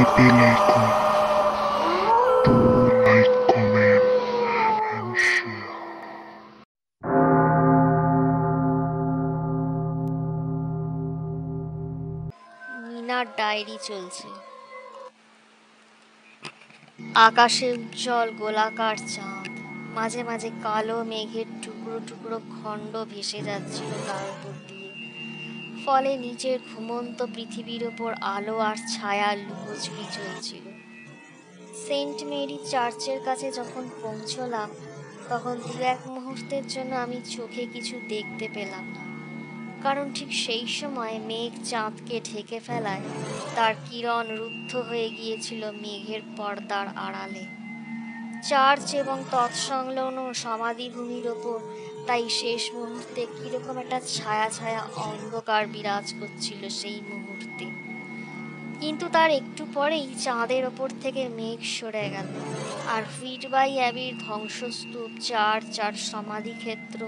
Like. মিনার diary চলছে। আকাশে উজ্জ্বল গোলাকার চাঁদ। মাঝে মাঝে কালো মেঘের টুকরো টুকরো খণ্ড ভেসে যাচ্ছিল তার উপর ফলে নিচের ঘুমন্ত পৃথিবীর ওপর আলো আর ছায়া লুকোচুরি চলছিল। সেন্ট মেরি চার্চের কাছে যখন পৌঁছলাম, তখন দু এক মুহূর্তের জন্য আমি চোখে কিছু দেখতে পেলাম না। কারণ ঠিক সেই সময় মেঘ চাঁদকে ঢেকে ফেলায়, তার কিরণ রুদ্ধ হয়ে গিয়েছিল মেঘের পর্দার আড়ালে। চার্চ এবং তৎসংলগ্ন সমাধিভূমির ওপর তাই শেষ মুহূর্তে কীরকম একটা ছায়া ছায়া অন্ধকার বিরাজ করছিল সেই মুহূর্তে। কিন্তু তার একটু পরেই চাঁদের ওপর থেকে মেঘ সরে গেল আর হুইট বাই অ্যাবির ধ্বংসস্তূপ চার আর সমাধিক্ষেত্র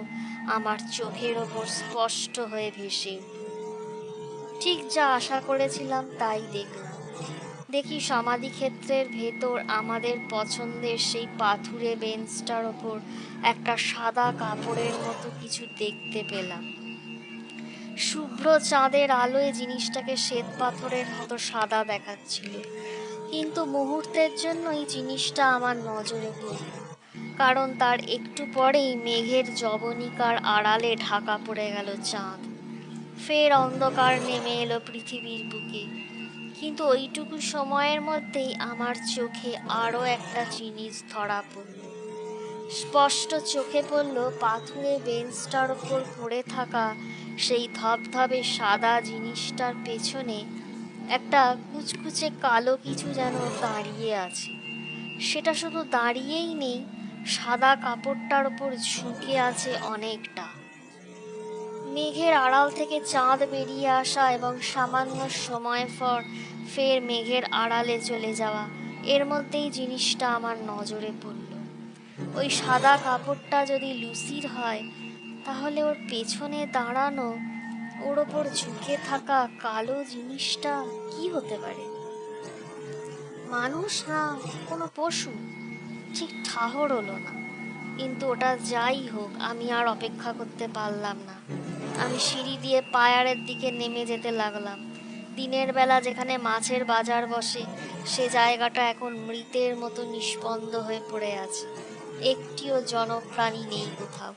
আমার চোখের ওপর স্পষ্ট হয়ে ভেসে ঠিক যা আশা করেছিলাম তাই দেখলাম। দেখি সমাধিক্ষেত্রের ভেতর আমাদের পছন্দের সেই পাথুরে বেঞ্চটার ওপর একটা সাদা কাপড়ের মতো কিছু দেখতে পেলাম। শুভ্র চাঁদের আলোয় জিনিসটাকে শ্বেত পাথরের মতো সাদা দেখাচ্ছিল। কিন্তু মুহূর্তের জন্য এই জিনিসটা আমার নজরে পড়ল। কারণ তার একটু পরেই মেঘের জবনিকার আড়ালে ঢাকা পড়ে গেল চাঁদ। ফের অন্ধকার নেমে এলো পৃথিবীর বুকে। কিন্তু ওইটুকু সময়ের মধ্যেই আমার চোখে আরও একটা জিনিস ধরা পড়ল। স্পষ্ট চোখে পড়ল পাথুরে বেঞ্চটার ওপর পড়ে থাকা সেই ধবধবে সাদা জিনিসটার পেছনে একটা কুচকুচে কালো কিছু যেন দাঁড়িয়ে আছে। সেটা শুধু দাঁড়িয়েই নেই, সাদা কাপড়টার ওপর ঝুঁকে আছে অনেকটা। মেঘের আড়াল থেকে চাঁদ বেরিয়ে আসা এবং সামান্য সময় পর ফের মেঘের আড়ালে চলে যাওয়া। এর মধ্যেই জিনিসটা আমার নজরে পড়ল। ওই সাদা কাপড়টা যদি লুসির হয়, তাহলে ওর পেছনে দাঁড়ানো, ওর ওপর ঝুঁকে থাকা কালো জিনিসটা কি হতে পারে? মানুষ না, কোনো পশু। ঠিক ঠাহর হলো না। কিন্তু ওটা যাই হোক, আমি আর অপেক্ষা করতে পারলাম না। আমি সিঁড়ি দিয়ে পায়ারের দিকে নেমে যেতে লাগলাম। দিনের বেলা যেখানে মাছের বাজার বসে, সে জায়গাটা এখন মৃতের মতো নিষ্পন্দ হয়ে পড়ে আছে। একটিও জনপ্রাণী নেই কোথাও।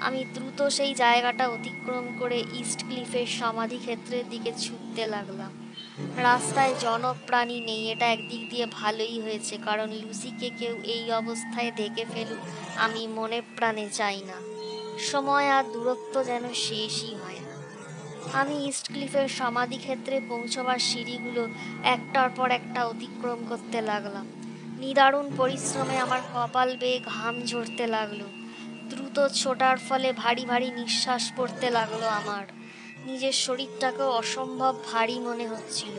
আমি দ্রুত সেই জায়গাটা অতিক্রম করে ইস্ট ক্লিফের সমাধি ক্ষেত্রের দিকে ছুটতে লাগলাম। রাস্তায় জনপ্রাণী নেই, এটা একদিক দিয়ে ভালোই হয়েছে, কারণ লুসিকে কেউ এই অবস্থায় দেখে ফেলুক, আমি মনে প্রাণে চাই না। সময় আর দূরত্ব যেন শেষই হয় আমি ইস্ট ক্লিফের সমাধি ক্ষেত্রে পৌঁছবার সিঁড়িগুলো একটার পর একটা অতিক্রম করতে লাগলাম। নিদারুণ পরিশ্রমে আমার কপাল বেয়ে ঘাম ঝরতে লাগল। দ্রুত ছোটার ফলে ভারী ভারী নিঃশ্বাস পড়তে লাগল আমার। নিজের শরীরটাকেও অসম্ভব ভারী মনে হচ্ছিল।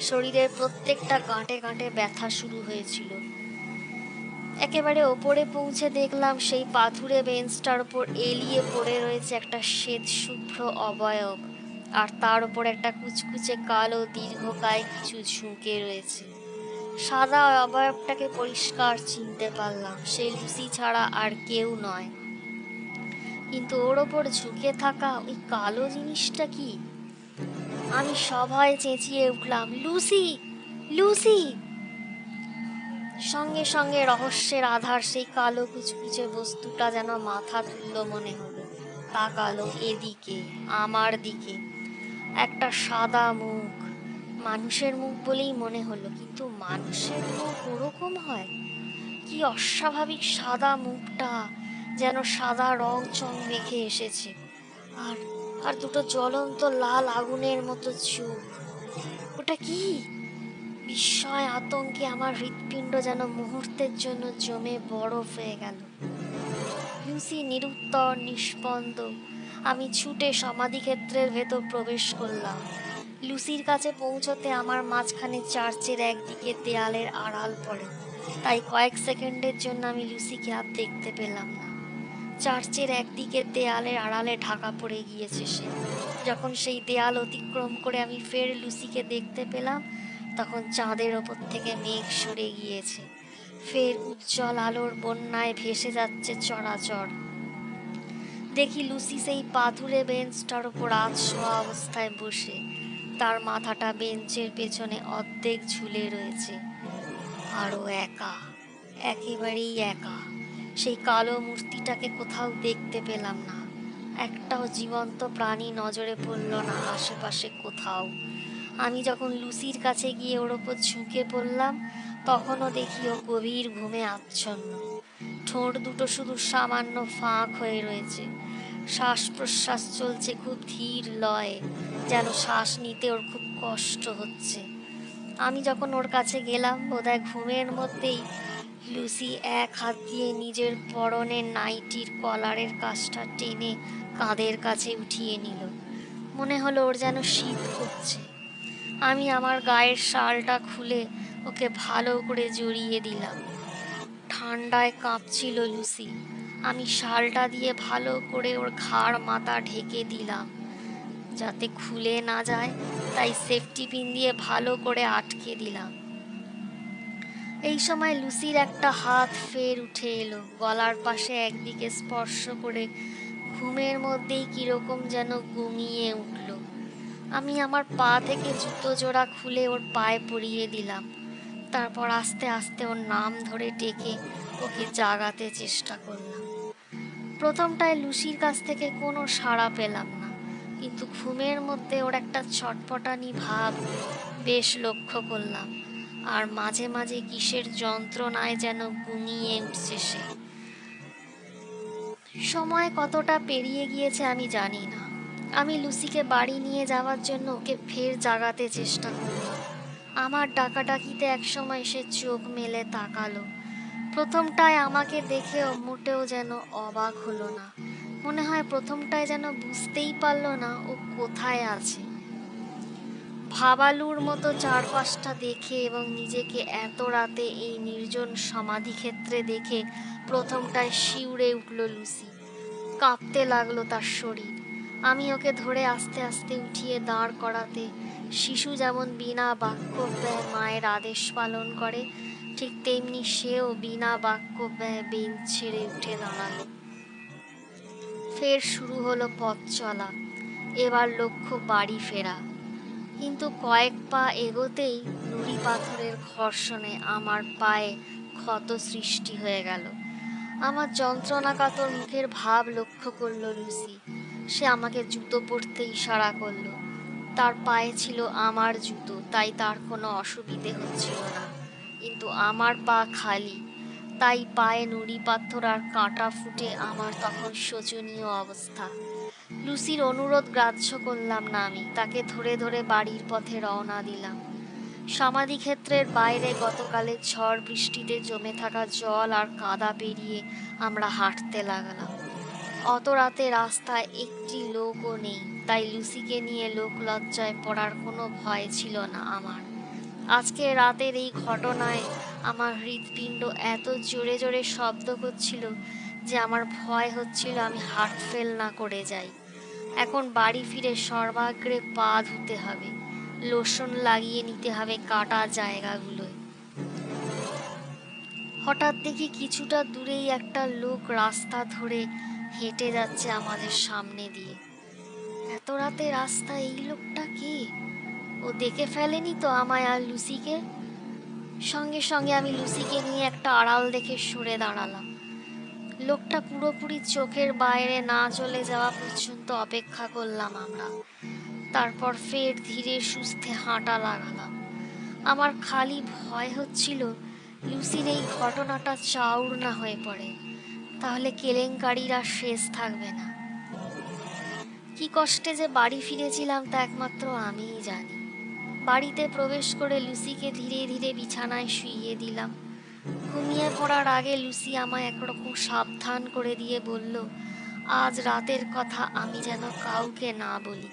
শরীরের প্রত্যেকটা গাঁটে গাঁটে ব্যথা শুরু হয়েছিল। একেবারে ওপরে পৌঁছে দেখলাম সেই পাথুরে বেঞ্চটার ওপর এলিয়ে পড়ে রয়েছে একটা শ্বেত শুভ্র অবয়ব। আর তার উপর একটা কুচকুচে কালো দীর্ঘকায় কিছু ঝুঁকে রয়েছে। সাদা অবয়বটাকে পরিষ্কার চিনতে পারলাম, সে লুসি ছাড়া আর কেউ নয়। কিন্তু ওর ওপর ঝুঁকে থাকা ওই কালো জিনিসটা কি? আমি সবাই চেঁচিয়ে উঠলাম লুসি লুসি সঙ্গে সঙ্গে রহস্যের আধার সেই কালো কুচকুচে বস্তুটা যেন মাথা তুললো মনে হলো, তাকালো এদিকে, আমার দিকে। একটা সাদা মুখ। মানুষের মুখ বলেই মনে হলো, কিন্তু মানুষের মুখ ওরকম হয়? কি অস্বাভাবিক সাদা মুখটা যেন সাদা রং চং মেখে এসেছে। আর আর দুটো জ্বলন্ত লাল আগুনের মতো চোখ। ওটা কি? বিস্ময় আতঙ্কে আমার হৃৎপিণ্ড যেন মুহূর্তের জন্য জমে বরফ হয়ে গেল। লুসি নিরুত্তর, নিষ্পন্দ আমি ছুটে সমাধিক্ষেত্রের ভেতর প্রবেশ করলাম। লুসির কাছে পৌঁছতে আমার মাঝখানে চার্চের একদিকে দেয়ালের আড়াল পড়ে। তাই কয়েক সেকেন্ডের জন্য আমি লুসিকে আর দেখতে পেলাম না। চার্চের একদিকে দেয়ালের আড়ালে ঢাকা পড়ে গিয়েছে সে। যখন সেই দেয়াল অতিক্রম করে আমি ফের লুসিকে দেখতে পেলাম, তখন চাঁদের ওপর থেকে মেঘ সরে গিয়েছে। ফের উজ্জ্বল আলোর বন্যায় ভেসে যাচ্ছে চরাচর দেখি লুসি সেই পাথুরে বেঞ্চটার ওপর আজ শোয়া অবস্থায় বসে। তার মাথাটা বেঞ্চের পেছনে অর্ধেক ঝুলে রয়েছে। আরও একা, একেবারেই একা। সেই কালো মূর্তিটাকে কোথাও দেখতে পেলাম না। একটাও জীবন্ত প্রাণী নজরে পড়ল না আশেপাশে কোথাও। আমি যখন লুসির কাছে গিয়ে ওর ওপর ঝুঁকে পড়লাম, তখনও দেখি ও গভীর ঘুমে আচ্ছন্ন। ঠোঁট দুটো শুধু সামান্য ফাঁক হয়ে রয়েছে। শ্বাস প্রশ্বাস চলছে খুব ধীর লয়ে, যেন শ্বাস নিতে ওর খুব কষ্ট হচ্ছে। আমি যখন ওর কাছে গেলাম, বোধহয় ঘুমের মধ্যেই লুসি এক হাত দিয়ে নিজের পরনের নাইটির কলারের কাজটা টেনে কাঁধের কাছে উঠিয়ে নিল। মনে হলো ওর যেন শীত করছে আমি আমার গায়ের শালটা খুলে ওকে ভালো করে জড়িয়ে দিলাম। ঠান্ডায় কাঁপছিল লুসি। আমি শালটা দিয়ে ভালো করে ওর ঘাড় মাথা ঢেকে দিলাম। যাতে খুলে না যায়, তাই সেফটি পিন দিয়ে ভালো করে আটকে দিলাম। এই সময় লুসির একটা হাত ফের উঠে এলো। গলার পাশে একদিকে স্পর্শ করে ঘুমের মধ্যেই কীরকম যেন গুমিয়ে উঠল। আমি আমার পা থেকে জুতো জোড়া খুলে ওর পায়ে পরিয়ে দিলাম। তারপর আস্তে আস্তে ওর নাম ধরে ডেকে ওকে জাগাতে চেষ্টা করলাম। প্রথমটায় লুসির কাছ থেকে কোনো সাড়া পেলাম না। কিন্তু ঘুমের মধ্যে ওর একটা ছটপটানি ভাব বেশ লক্ষ্য করলাম, আর মাঝে মাঝে কিসের যন্ত্রণায় যেন ঘুমিয়ে উঠছে সে। সময় কতটা পেরিয়ে গিয়েছে আমি জানি না। আমি লুসিকে বাড়ি নিয়ে যাওয়ার জন্য ওকে ফের জাগাতে চেষ্টা করলাম। আমার ডাকাডাকিতে একসময় সে চোখ মেলে তাকালো। প্রথমটায় আমাকে দেখেও মোটেও যেন অবাক হলো না। মনে হয় প্রথমটায় যেন বুঝতেই পারল না ও কোথায় আছে। ভাবালুর মতো চারপাশটা দেখে এবং নিজেকে এত রাতে এই নির্জন সমাধি ক্ষেত্রে দেখে প্রথমটায় শিউরে উঠল লুসি। কাঁপতে লাগল তার শরীর। আমি ওকে ধরে আস্তে আস্তে উঠিয়ে দাঁড় করাতে, শিশু যেমন বিনা বাক্য মায়ের আদেশ পালন করে ঠিক তেমনি সেও বিনা বাক্য ব্যয় বেঞ্চ ছেড়ে উঠে দাঁড়াল। ফের শুরু হলো পথ চলা, এবার লক্ষ্য বাড়ি ফেরা। কিন্তু কয়েক পা এগোতেই নুড়ি পাথরের ঘর্ষণে আমার পায়ে ক্ষত সৃষ্টি হয়ে গেল। আমার যন্ত্রণাকাতর মুখের ভাব লক্ষ্য করল লুসি। সে আমাকে জুতো পরতে ইশারা করল। তার পায়ে ছিল আমার জুতো, তাই তার কোনো অসুবিধে হচ্ছিল না। কিন্তু আমার পা খালি। তাই পায়ে নুড়ি, পাথর আর কাঁটা ফুটে আমার তখন শোচনীয় অবস্থা। লুসির অনুরোধ গ্রাহ্য করলাম না আমি। তাকে ধরে ধরে বাড়ির পথে রওনা দিলাম। সমাধিক্ষেত্রের বাইরে গতকালের ঝড় বৃষ্টিতে জমে থাকা জল আর কাদা পেরিয়ে আমরা হাঁটতে লাগলাম। অত রাতে রাস্তায় একটি লোকও নেই। তাই লুসিকে নিয়ে লোক লজ্জায় পড়ার কোনো ভয় ছিল না আমার। আজকে রাতের এই ঘটনায় আমার হৃৎপিণ্ড এত জোরে জোরে শব্দ করছিল যে আমার ভয় হচ্ছিল আমি হার্ট ফেল না করে যাই। এখন বাড়ি ফিরে সর্বাগ্রে পা ধুতে হবে। লোশন লাগিয়ে নিতে হবে কাটা জায়গাগুলোয়। হঠাৎ দেখি কিছুটা দূরেই একটা লোক রাস্তা ধরে হেঁটে যাচ্ছে আমাদের সামনে দিয়ে। এত রাতে রাস্তা এই লোকটা কে? ও দেখে ফেলেনি তো আমায় আর লুসিকে? সঙ্গে সঙ্গে আমি লুসিকে নিয়ে একটা আড়াল দেখে সরে দাঁড়ালাম। লোকটা পুরোপুরি চোখের বাইরে না চলে যাওয়া পর্যন্ত অপেক্ষা করলাম আমরা। তারপর ফের ধীরে সুস্থে হাঁটা লাগালাম। আমার খালি ভয় হচ্ছিল লুসির এই ঘটনাটা চাউর না হয়ে পড়ে। তাহলে কেলেঙ্কারির শেষ থাকবে না। কি কষ্টে যে বাড়ি ফিরেছিলাম তা একমাত্র আমিই জানি। বাড়িতে প্রবেশ করে লুসিকে ধীরে ধীরে বিছানায় শুইয়ে দিলাম। ঘুমিয়ে পড়ার আগে লুসি আমায় একরকম সাবধান করে দিয়ে বলল, আজ রাতের কথা আমি যেন কাউকে না বলি।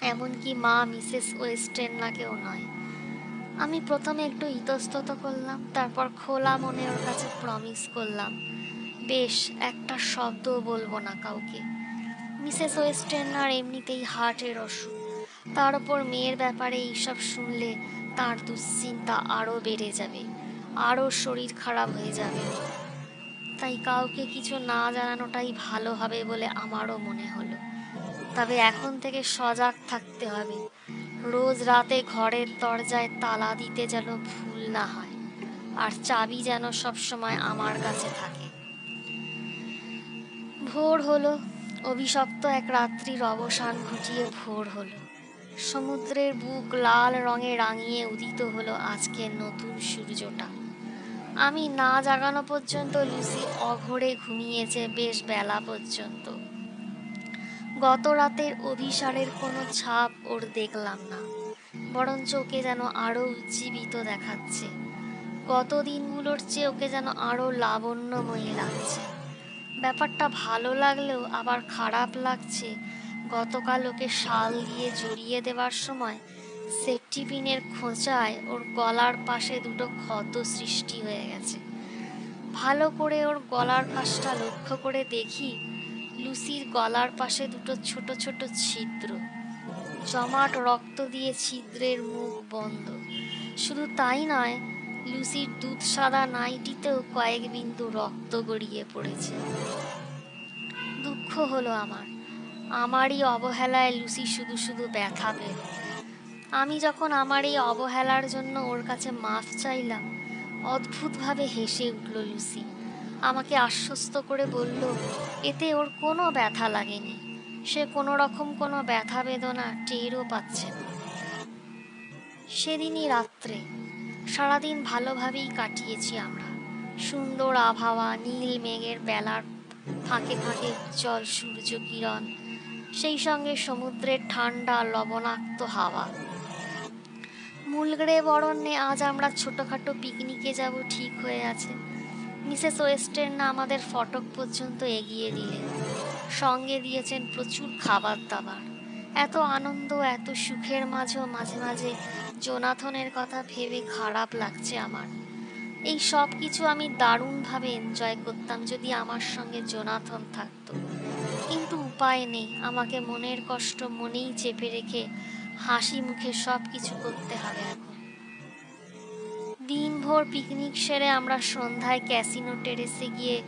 এমনকি মা মিসেস ওয়েস্টেনলাকেও নয়। আমি প্রথমে একটু ইতস্তত করলাম, তারপর খোলা মনে ওর কাছে প্রমিস করলাম, বেশ, একটা শব্দও বলব না কাউকে। মিসেস ওয়েস্টার্নার এমনিতেই হার্টের অসুখ। তার উপর মেয়ের ব্যাপারে এইসব শুনলে তার দুশ্চিন্তা আরও বেড়ে যাবে আরও শরীর খারাপ হয়ে যাবে। তাই কাউকে কিছু না জানানোটাই ভালো হবে বলে আমারও মনে হলো। তবে এখন থেকে সজাগ থাকতে হবে। রোজ রাতে ঘরের দরজায় তালা দিতে যেন ভুল না হয়, আর চাবি যেন সবসময় আমার কাছে থাকে। ভোর হলো, অভিশপ্ত এক রাত্রির অবসান ঘটিয়ে ভোর হলো। সমুদ্রের বুক লাল রঙে রাঙিয়ে উদিত হলো আজকের নতুন সূর্যটা। আমি না জাগানো পর্যন্ত লুসি অঘরে ঘুমিয়েছে বেশ বেলা পর্যন্ত। গত রাতের অভিসারের কোনো ছাপ ওর দেখলাম না বরঞ্চ ওকে যেন আরও উজ্জীবিত দেখাচ্ছে। গত দিনগুলোর চেয়ে ওকে যেন আরও লাবণ্যময়ী লাগছে। ব্যাপারটা ভালো লাগলেও আবার খারাপ লাগছে গতকাল ওকে শাল দিয়ে জড়িয়ে দেওয়ার সময় সেফটি পিনের খোঁচায় ওর গলার পাশে দুটো ক্ষত সৃষ্টি হয়ে গেছে। ভালো করে ওর গলার পাশটা লক্ষ্য করে দেখি লুসির গলার পাশে দুটো ছোট ছোট ছিদ্র। জমাট রক্ত দিয়ে ছিদ্রের মুখ বন্ধ। শুধু তাই নয়, লুসির দুধ সাদা নাইটিতেও কয়েক বিন্দু রক্ত গড়িয়ে পড়েছে। দুঃখ হলো আমার। আমারই অবহেলায় লুসি শুধু শুধু ব্যথা পেল আমি যখন আমার এই অবহেলার জন্য ওর কাছে মাফ চাইলাম, অদ্ভুতভাবে হেসে উঠল লুসি। আমাকে আশ্বস্ত করে বলল, এতে ওর কোনো ব্যথা লাগেনি। সে কোনো রকম কোনো ব্যথা বেদনা টেরও পাচ্ছে না। সেদিনই রাত্রে, সারাদিন ভালোভাবেই কাটিয়েছি আমরা। সুন্দর আবহাওয়া, নীল মেঘের বেলার ফাঁকে ফাঁকে উজ্জ্বল সূর্য কিরণ সেই সঙ্গে সমুদ্রের ঠান্ডা, লবণাক্ত হাওয়া। মূলগ্রে বরণ্যে আজ আমরা ছোটোখাটো পিকনিকে যাব ঠিক হয়ে আছে। মিসেস ওয়েস্টের না আমাদের ফটক পর্যন্ত এগিয়ে দিলেন সঙ্গে দিয়েছেন প্রচুর খাবার দাবার এত আনন্দ, এত সুখের মাঝেও মাঝে মাঝে জোনাথনের কথা ভেবে খারাপ লাগছে আমার। এই সব কিছু আমি দারুণভাবে এনজয় করতাম যদি আমার সঙ্গে জোনাথন থাকতো। কিন্তু উপায় নেই। আমাকে মনের কষ্ট মনেই চেপে রেখে হাসি মুখে সব কিছু করতে হবে এখন। দিনভর পিকনিক সেরে আমরা সন্ধ্যায় ক্যাসিনো টেরেসে গিয়ে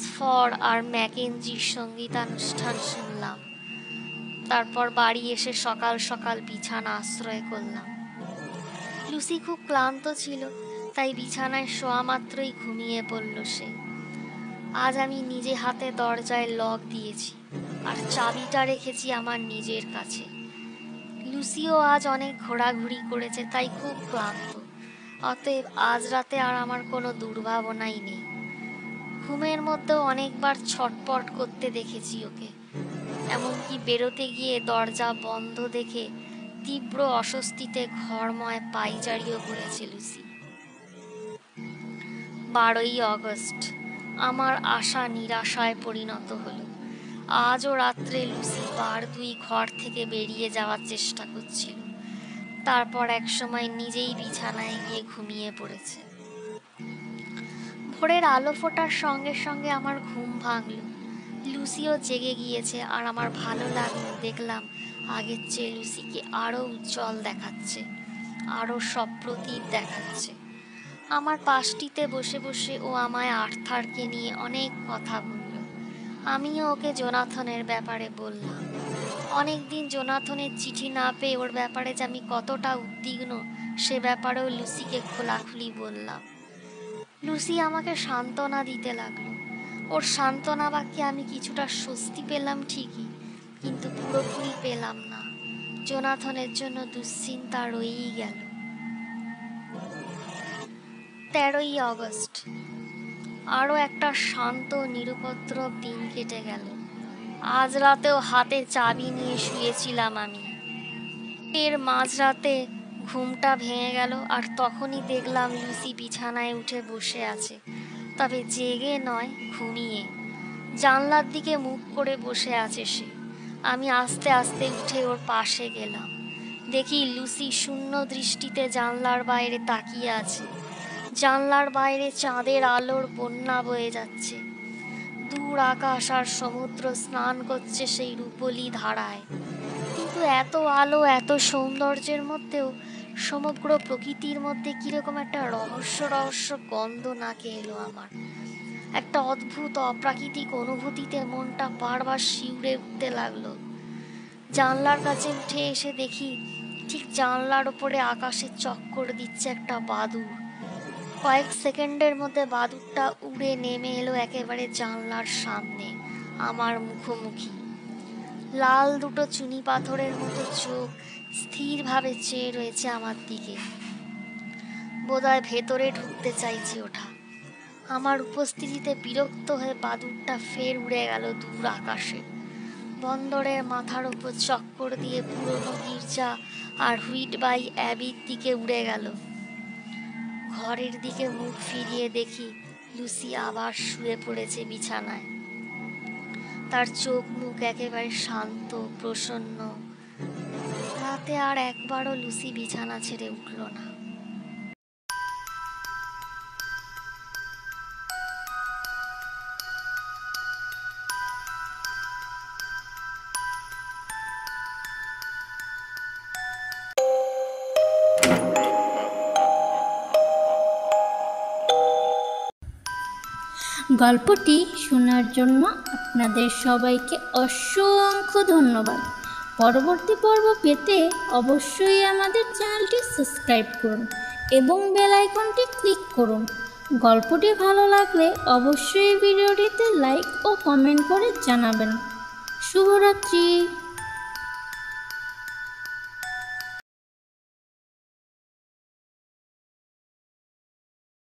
স্ফর আর ম্যাকেনজির সঙ্গীতানুষ্ঠান শুনলাম। তারপর বাড়ি এসে সকাল সকাল বিছানা আশ্রয় করলাম। লুসি খুব ক্লান্ত ছিল, তাই বিছানায় শোয়া মাত্রই ঘুমিয়ে পড়ল সে। আজ আমি নিজে হাতে দরজায় লক দিয়েছি, আর চাবিটা রেখেছি আমার নিজের কাছে। লুসিও আজ অনেক ঘোরাঘুরি করেছে, তাই খুব ক্লান্ত। অতএব আজ রাতে আর আমার কোনো দুর্ভাবনাই নেই। ঘুমের মধ্যেও অনেকবার ছটপট করতে দেখেছি ওকে। এমনকি বেরোতে গিয়ে দরজা বন্ধ দেখে তীব্র অস্বস্তিতে ঘরময় পাইচারিও করেছে লুসি। বারোই অগস্ট আমার আশা নিরাশায় পরিণত হলো। আজও রাত্রে লুসি বার দুই ঘর থেকে বেরিয়ে যাওয়ার চেষ্টা করছিল। তারপর এক সময় নিজেই বিছানায় গিয়ে ঘুমিয়ে পড়েছে। ভোরের আলো ফোটার সঙ্গে সঙ্গে আমার ঘুম ভাঙল। লুসিও জেগে গিয়েছে আর আমার ভালো লাগল। দেখলাম আগের চেয়ে লুসিকে আরও উজ্জ্বল দেখাচ্ছে, আরও সপ্রতিভ দেখাচ্ছে। আমার পাশটিতে বসে বসে ও আমায় আর্থারকে নিয়ে অনেক কথা বলল। আমিও ওকে জোনাথনের ব্যাপারে বললাম। অনেক দিন জোনাথনের চিঠি না পেয়ে ওর ব্যাপারে যে আমি কতটা উদ্বিগ্ন, সে ব্যাপারেও লুসিকে খোলাখুলি বললাম। লুসি আমাকে সান্ত্বনা দিতে লাগল। ওর সান্ত্বনা বাক্যে আমি কিছুটা স্বস্তি পেলাম ঠিকই, কিন্তু পুরোপুরি পেলাম না। জোনাথনের জন্য দুশ্চিন্তা রয়েই গেল। তেরোই আগস্ট আরও একটা শান্ত, নিরুপদ্রব দিন কেটে গেল। আজ রাতেও হাতে চাবি নিয়ে শুয়েছিলাম আমি। এর মাঝরাতে ঘুমটা ভেঙে গেল আর তখনই দেখলাম লুসি বিছানায় উঠে বসে আছে। তবে জেগে নয়, ঘুমিয়ে। জানলার দিকে মুখ করে বসে আছে সে। আমি আস্তে আস্তে উঠে ওর পাশে গেলাম। দেখি লুসি শূন্য দৃষ্টিতে জানলার বাইরে তাকিয়ে আছে। জানলার বাইরে চাঁদের আলোর বন্যা বয়ে যাচ্ছে। দূর আকাশ আর সমুদ্র স্নান করছে সেই রূপলি ধারায়। কিন্তু এত আলো, এত সৌন্দর্যের মধ্যেও সমগ্র প্রকৃতির মধ্যে কীরকম একটা রহস্য রহস্য গন্ধ নাকে এলো আমার। একটা অদ্ভুত, অপ্রাকৃতিক অনুভূতিতে মনটা বারবার শিউরে উঠতে লাগল। জানলার কাছে উঠে এসে দেখি, ঠিক জানলার ওপরে আকাশে চক্কর দিচ্ছে একটা বাদুড়। কয়েক সেকেন্ডের মধ্যে বাদুড়টা উড়ে নেমে এলো একেবারে জানলার সামনে, আমার মুখোমুখি। লাল দুটো চুনি পাথরের মতো চোখ স্থিরভাবে চেয়ে রয়েছে আমার দিকে। বোধহয় ভেতরে ঢুকতে চাইছে ওঠা। আমার উপস্থিতিতে বিরক্ত হয়ে বাদুরটা ফের উড়ে গেল দূর আকাশে। বন্দরের মাথার উপর চক্কর দিয়ে পুরনো গির্জা আর হুইট বাই অ্যাবির দিকে উড়ে গেল। ঘরের দিকে মুখ ফিরিয়ে দেখি লুসি আবার শুয়ে পড়েছে বিছানায়। তার চোখ মুখ একেবারে শান্ত, প্রসন্ন। রাতে আর একবারও লুসি বিছানা ছেড়ে উঠল না। গল্পটি শোনার জন্য আপনাদের সবাইকে অসংখ্য ধন্যবাদ। পরবর্তী পর্ব পেতে অবশ্যই আমাদের চ্যানেলটি সাবস্ক্রাইব করুন এবং বেল আইকনটি ক্লিক করুন। গল্পটি ভালো লাগলে অবশ্যই ভিডিওটিতে লাইক ও কমেন্ট করে জানাবেন। শুভরাত্রি।